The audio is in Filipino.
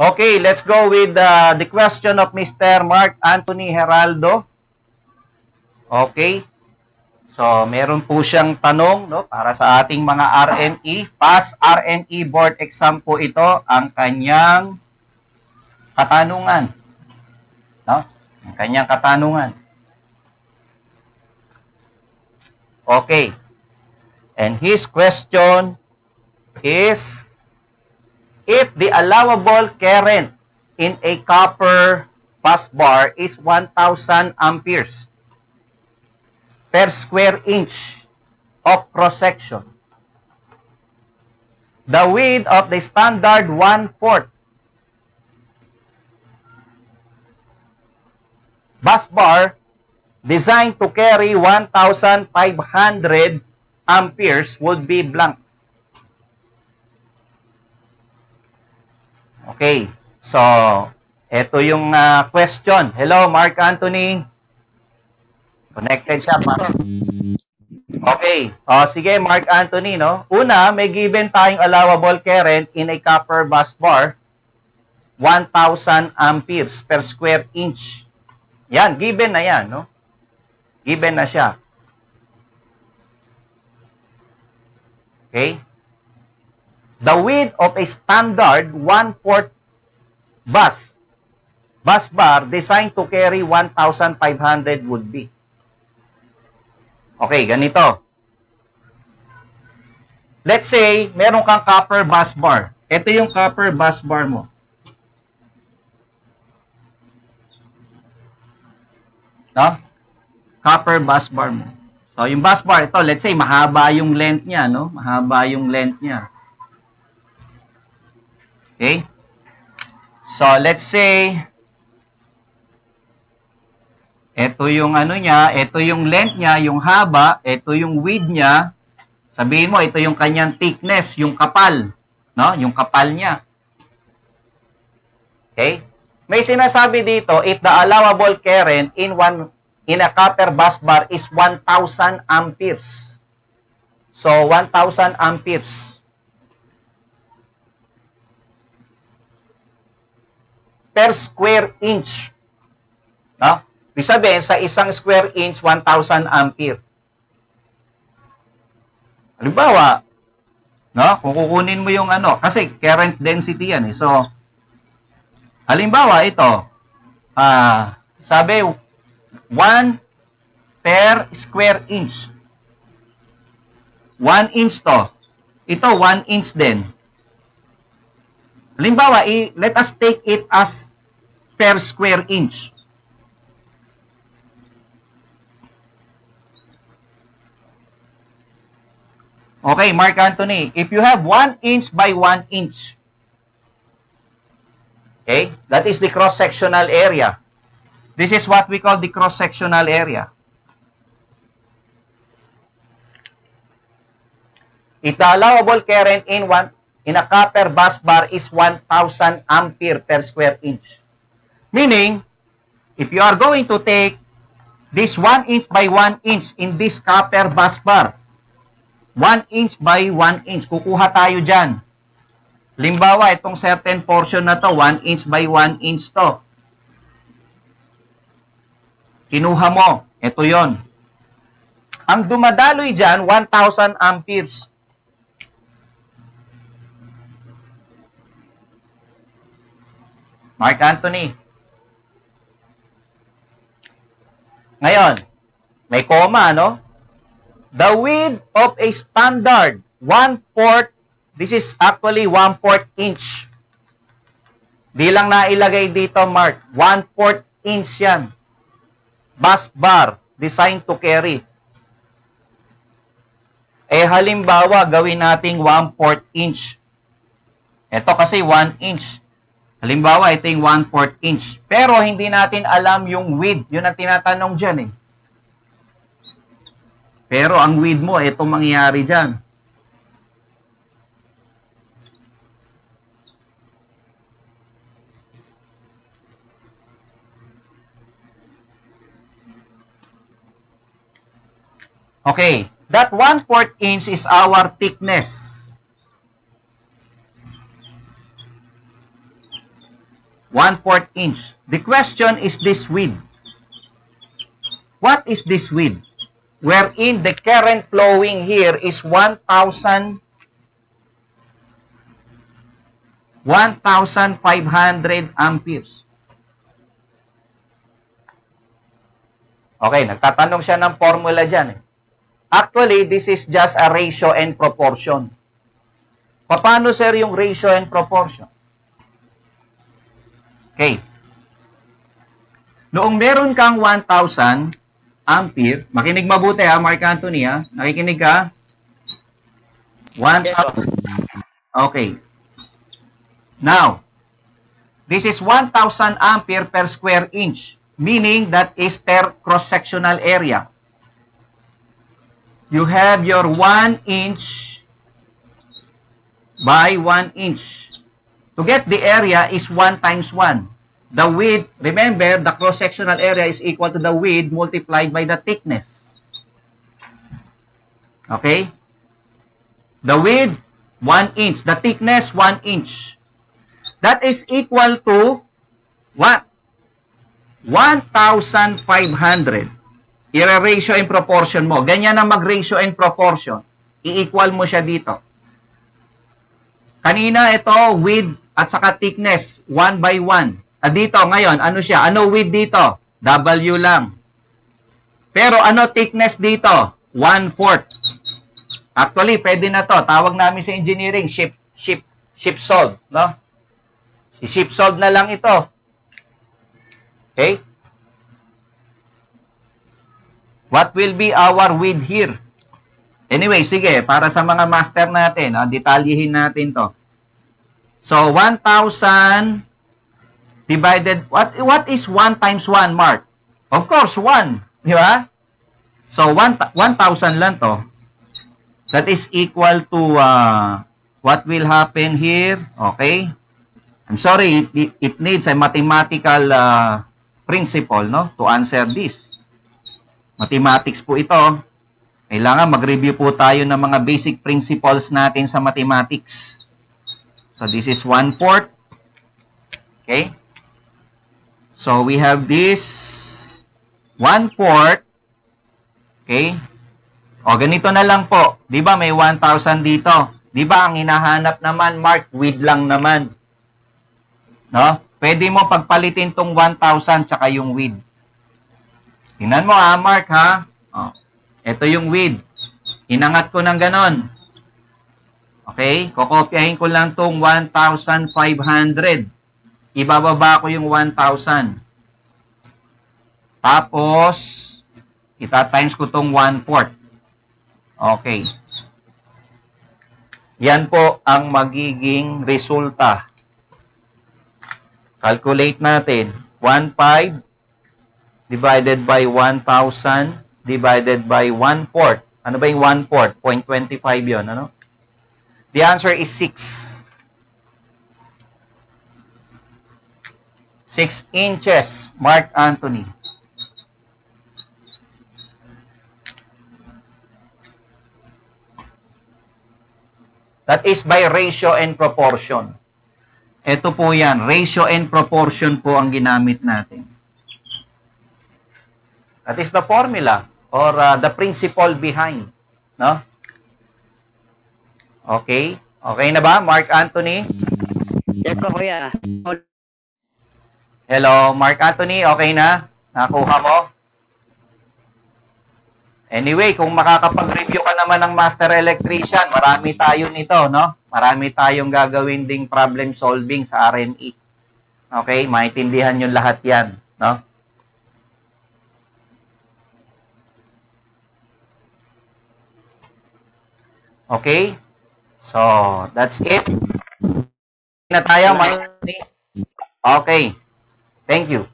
Okay, let's go with uh, the question of Mr. Mark Anthony Heraldo. Okay. So, meron po siyang tanong no, para sa ating mga RNE. Pass RNE board exam po ito ang kanyang katanungan. No? Ang kanyang katanungan. Okay. And his question is if the allowable current in a copper bus bar is 1,000 amperes per square inch of cross-section, the width of the standard 1/4 bus bar designed to carry 1,500 amperes would be blank. Okay. So, ito yung uh, question. Hello, Mark Anthony. Connected siya. Pa. Okay. O, sige, Mark Anthony, no? Una, may given tayong allowable current in a copper bus bar, 1,000 amperes per square inch. Yan, given na yan, no? Given na siya. Okay? The width of a standard 1/4 bus bus bar designed to carry 1,500 would be. Okay, ganito. Let's say, meron kang copper bus bar. Ito yung copper bus bar mo. No? Copper bus bar mo. So, yung bus bar, ito, let's say, mahaba yung length niya, no? Mahaba yung length niya. Okay? So, let's say, ito yung ano niya, ito yung length niya, yung haba, ito yung width niya. Sabihin mo, ito yung kanyang thickness, yung kapal. No? Yung kapal niya. Okay? May sinasabi dito, if the allowable current in one in a copper bus bar is 1,000 amperes. So, 1,000 amperes. Per square inch. No? Ibig sabihin, sa isang square inch, 1,000 ampere. Halimbawa, no? kung kukunin mo yung ano, kasi current density yan eh. So, halimbawa, ito, uh, sabi, 1 per square inch. 1 inch to. Ito, 1 inch din. Halimbawa, let us take it as per square inch. Okay, Mark Anthony, if you have 1 inch by 1 inch, okay, that is the cross-sectional area. This is what we call the cross-sectional area. If the allowable current in one in a copper bus bar is 1,000 ampere per square inch. Meaning, if you are going to take this 1 inch by 1 inch in this copper bus bar, 1 inch by 1 inch, kukuha tayo dyan. Limbawa, itong certain portion na to, 1 inch by 1 inch to. Kinuha mo, ito yon. Ang dumadaloy dyan, 1,000 amperes. Mark Anthony. Ngayon, may comma, no? The width of a standard 1/4, this is actually 1/4 inch. Di lang nailagay dito, Mark. 1/4 inch yan. Bus bar, designed to carry. Eh halimbawa, gawin nating 1/4 inch. Ito kasi 1 inch. Halimbawa, ito yung 1/4 inch. Pero hindi natin alam yung width. Yun ang tinatanong dyan eh. Pero ang width mo, ito mangyayari dyan. Okay, that 1/4 inch is our thickness. 1/4 inch. The question is this width. What is this width? Wherein the current flowing here is 1,000 1,500 amperes. Okay, nagtatanong siya ng formula dyan. Eh. Actually, this is just a ratio and proportion. Paano, sir, yung ratio and proportion? Okay. Noong meron kang 1,000 ampere, makinig mabuti ha, Mark Anthony ha. Nakikinig ka? 1,000. Okay. Now, this is 1,000 ampere per square inch, meaning that is per cross-sectional area. You have your 1 inch by 1 inch. To get the area is 1 times 1. The width, remember, the cross-sectional area is equal to the width multiplied by the thickness. Okay? The width, 1 inch. The thickness, 1 inch. That is equal to what? 1,500. I-ratio in proportion mo. Ganyan ang mag-ratio in proportion. I-equal mo siya dito. Kanina ito, width at saka thickness, 1 by 1. At dito, ngayon, ano siya? Ano width dito? W lang. Pero ano thickness dito? 1 fourth. Actually, pwede na to. Tawag namin sa engineering, ship, ship, ship solve. No? I-ship solve na lang ito. Okay? What will be our width here? Anyway, sige, para sa mga master natin, ah, detalyihin natin to. So, 1,000 divided, what what is 1 times 1, Mark? Of course, 1. Di ba? So, 1,000 lang to. That is equal to uh, what will happen here. Okay? I'm sorry, it, it needs a mathematical uh, principle no to answer this. Mathematics po ito. Kailangan mag-review po tayo ng mga basic principles natin sa mathematics. So this is 1 fourth. Okay? So we have this 1 fourth. Okay? O ganito na lang po. 'Di ba may 1,000 dito? 'Di ba ang hinahanap naman mark with lang naman. No? Pwede mo pagpalitin tong 1,000 tsaka yung width. Tingnan mo ha, Mark ha. Oh. Ito yung width. Inangat ko ng ganon. Okay? Kokopyahin ko lang tong 1,500. Ibababa ko yung 1,000. Tapos, ita-times ko tong 1 4 Okay. Yan po ang magiging resulta Calculate natin. 1.5 divided by 1,000 divided by 1 fourth. Ano ba yung 1 fourth? 0.25 yun. Ano? The answer is 6. 6 inches. Mark Anthony. That is by ratio and proportion. Ito po yan, ratio and proportion po ang ginamit natin. That is the formula or uh, the principle behind. No? Okay? Okay na ba, Mark Anthony? Yes po, kuya. Hello, Mark Anthony, okay na? Nakuha mo? Anyway, kung makakapag-review ka naman ng master electrician, marami tayo nito, no? Marami tayong gagawin ding problem solving sa RNE. Okay? Maintindihan nyo lahat yan, no? Okay? So, that's it. Na tayo. Okay. Thank you.